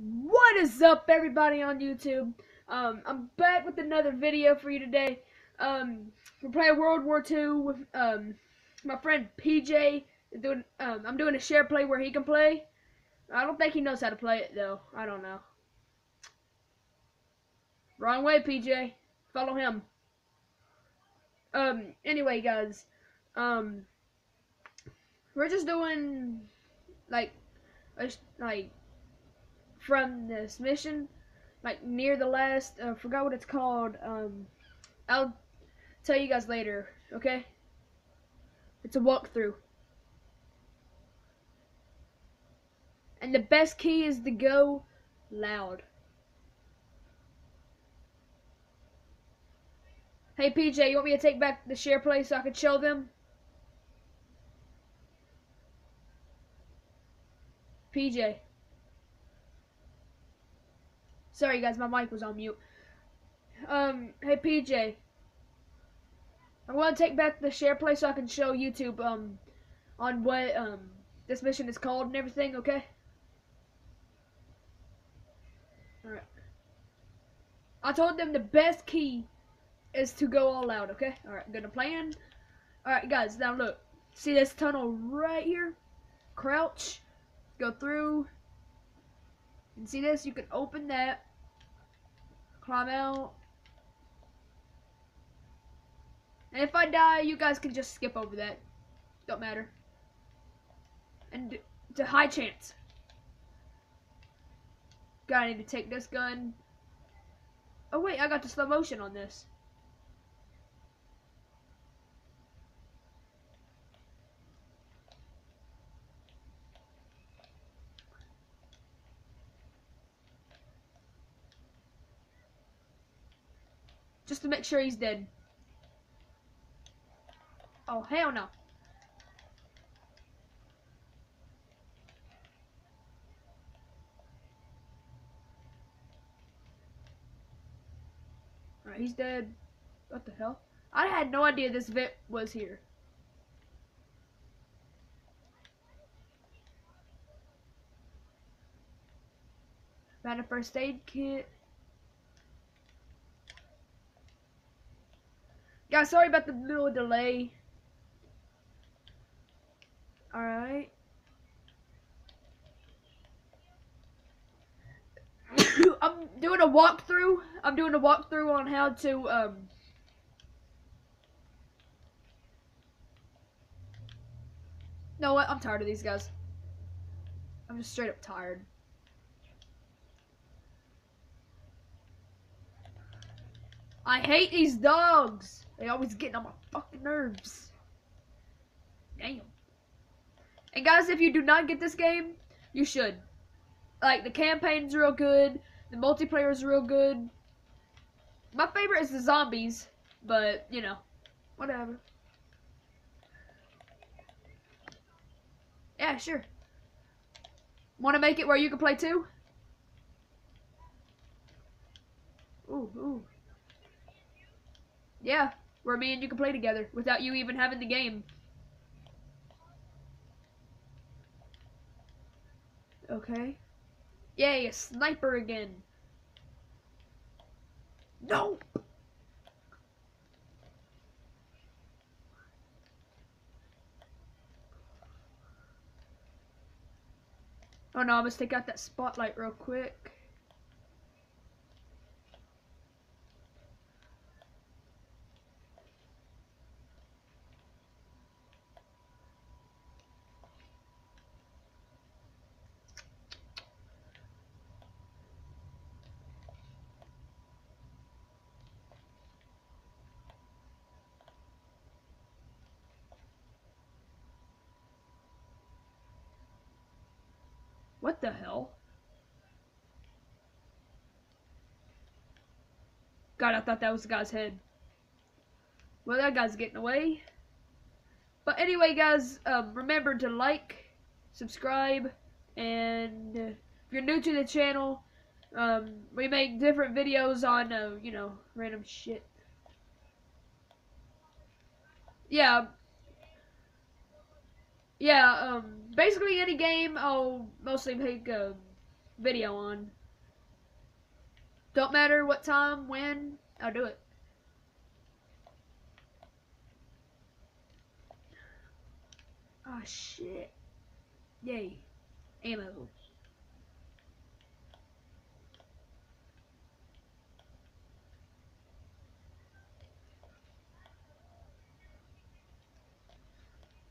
What is up, everybody on YouTube? Um, I'm back with another video for you today. Um, we're playing World War II with um, my friend PJ. Doing, um, I'm doing a share play where he can play. I don't think he knows how to play it though. I don't know. Wrong way, PJ. Follow him. Um. Anyway, guys. Um. We're just doing like, a, like from this mission, like near the last. Uh, forgot what it's called. Um, I'll tell you guys later. Okay. It's a walkthrough. And the best key is to go loud. Hey PJ, you want me to take back the share place so I can show them? PJ. Sorry guys, my mic was on mute. Um, hey PJ. I want to take back the share place so I can show YouTube um on what um this mission is called and everything, okay? Alright. I told them the best key is to go all out, okay? Alright, gonna plan. Alright guys, now look. See this tunnel right here? Crouch. Go through. And see this? You can open that. Out. And if I die, you guys can just skip over that. Don't matter. And it's a high chance. God, I need to take this gun. Oh wait, I got the slow motion on this. Just to make sure he's dead. Oh, hell no. Alright, he's dead. What the hell? I had no idea this vent was here. Found a first aid kit. Guys, sorry about the little delay. Alright. I'm doing a walkthrough. I'm doing a walkthrough on how to, um... know what? I'm tired of these guys. I'm just straight up tired. I hate these dogs. They always get on my fucking nerves. Damn. And guys, if you do not get this game, you should. Like, the campaign's real good. The multiplayer is real good. My favorite is the zombies. But, you know, whatever. Yeah, sure. Want to make it where you can play too? Ooh, ooh. Yeah, where me and you can play together without you even having the game. Okay. Yay, a sniper again. No! Oh no, I must take out that spotlight real quick. What the hell? God, I thought that was the guy's head. Well, that guy's getting away. But anyway, guys, um, remember to like, subscribe, and if you're new to the channel, um, we make different videos on, uh, you know, random shit. Yeah, yeah, um, basically any game, I'll mostly make, a video on. Don't matter what time, when, I'll do it. Oh shit. Yay. Ammo.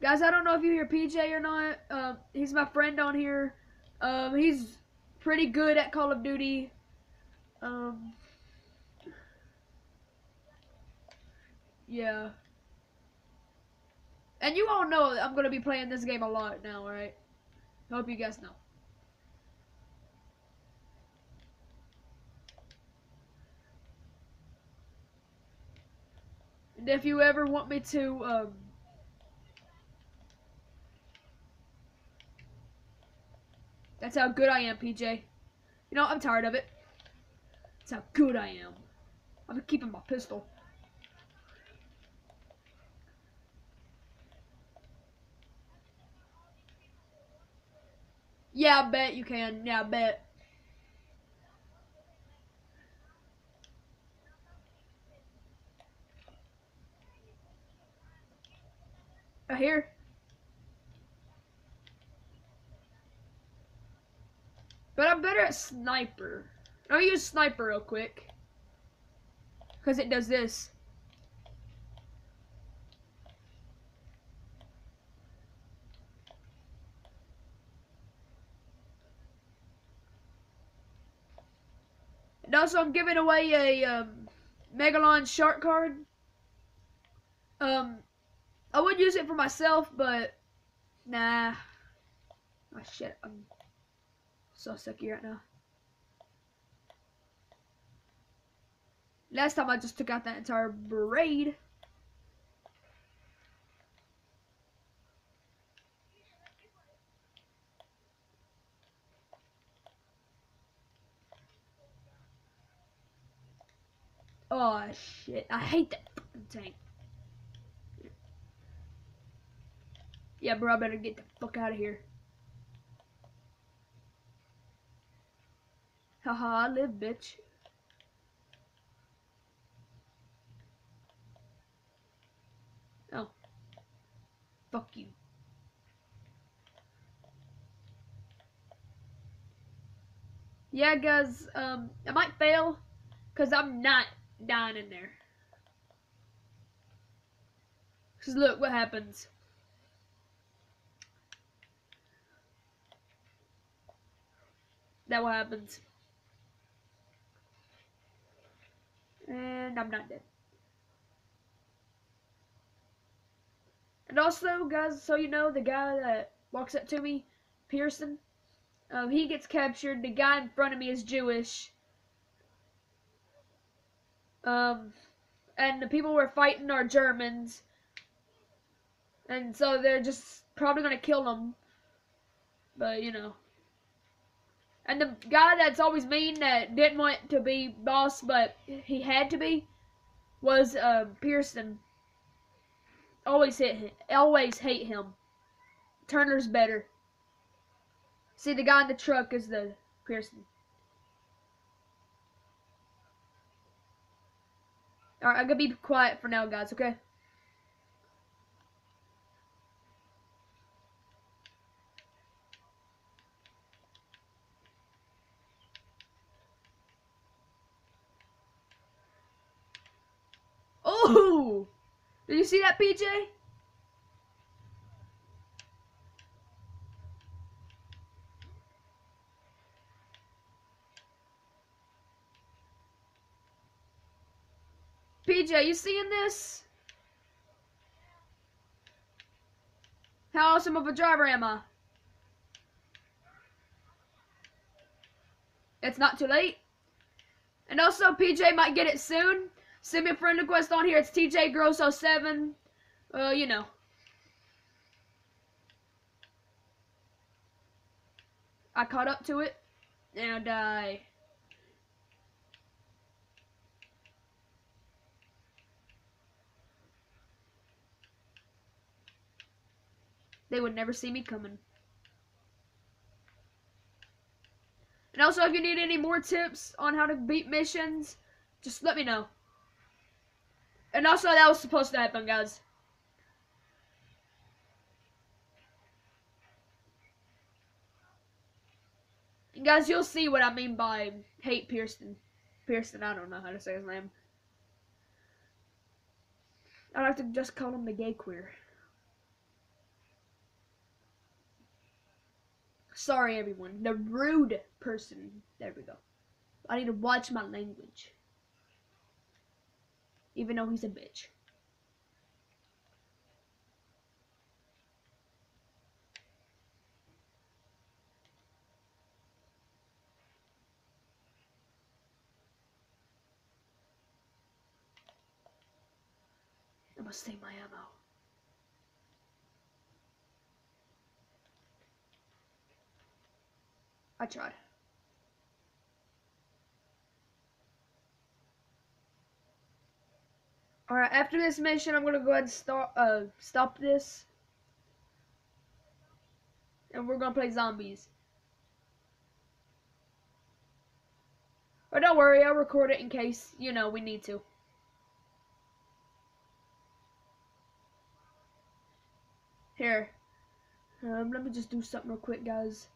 Guys, I don't know if you hear PJ or not. Um, he's my friend on here. Um, he's pretty good at Call of Duty. Um, yeah. And you all know I'm going to be playing this game a lot now, right? Hope you guys know. And if you ever want me to, um, That's how good I am, PJ. You know, I'm tired of it. That's how good I am. I'm keeping my pistol. Yeah, I bet you can. Yeah, I bet. I hear. But I'm better at sniper. I'll use sniper real quick. Because it does this. And also I'm giving away a um, Megalodon shark card. Um, I would use it for myself, but nah. Oh shit, I'm so sucky right now. Last time I just took out that entire braid. Oh shit, I hate that tank. Yeah, bro, I better get the fuck out of here. Haha, live, bitch. Oh. Fuck you. Yeah, guys, um, I might fail, because I'm not dying in there. Because look what happens. That what happens. And I'm not dead. And also, guys, so you know, the guy that walks up to me, Pierson, um, he gets captured. The guy in front of me is Jewish. Um, and the people we're fighting are Germans. And so they're just probably going to kill them. But, you know. And the guy that's always mean that didn't want to be boss, but he had to be, was uh, Pierson. Always hit him. Always hate him. Turner's better. See, the guy in the truck is the Pierson. Alright, I'm gonna be quiet for now, guys, okay? Oh! Did you see that, PJ? PJ, you seeing this? How awesome of a driver am I? It's not too late. And also, PJ might get it soon. Send me a friend request on here. It's TJ Grosso7. Uh, you know. I caught up to it. And I... They would never see me coming. And also, if you need any more tips on how to beat missions, just let me know. And also, that was supposed to happen, guys. And guys, you'll see what I mean by hate Pierson. Pierson, I don't know how to say his name. I like to just call him the gay queer. Sorry, everyone. The rude person. There we go. I need to watch my language. Even though he's a bitch. I must save my ammo. I tried. Alright, after this mission, I'm gonna go ahead and start, uh, stop this. And we're gonna play zombies. But don't worry, I'll record it in case, you know, we need to. Here. Um, let me just do something real quick, guys.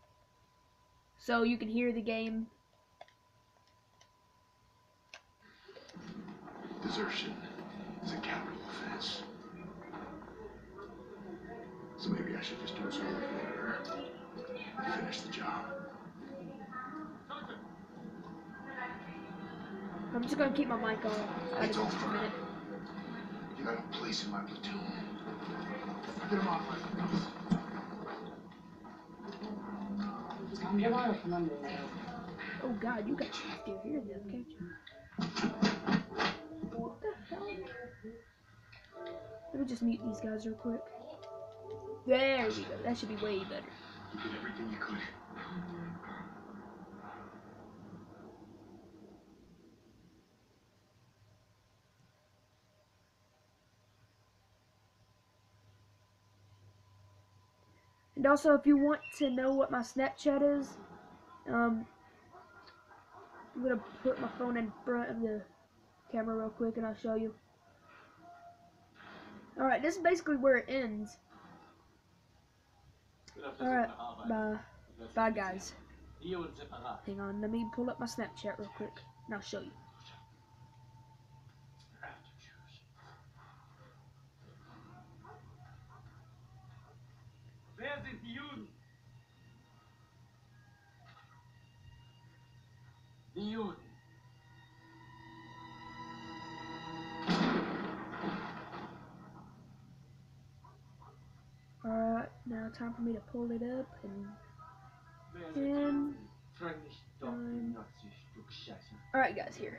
So you can hear the game. Desertion is a capital offense. So maybe I should just do as a later and finish the job. I'm just gonna keep my mic on. out It's of over. this for a minute. You got a place in my platoon. I get him off my nose. Cambiava o comando. Oh god, you guys can still hear them, can't you? Let me just mute these guys real quick. There we go. That should be way better. And also, if you want to know what my Snapchat is, um, I'm gonna put my phone in front of the camera real quick, and I'll show you. All right, this is basically where it ends. All right, bye, bye, guys. Hang on, let me pull up my Snapchat real quick, and I'll show you. Wer sind die Juden? Die Juden. Now time for me to pull it up and. Wer sind die Ähm. Juden? Frag mich doch, Ähm. du Nazi-Stück Scheiße. All right, guys, here.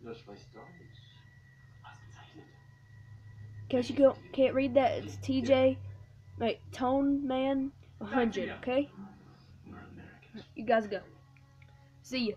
Das weißt du nicht. Ausgezeichnet. In case you go, can't read that, it's TJ, wait, Tone Man 100, okay? You guys go. See ya.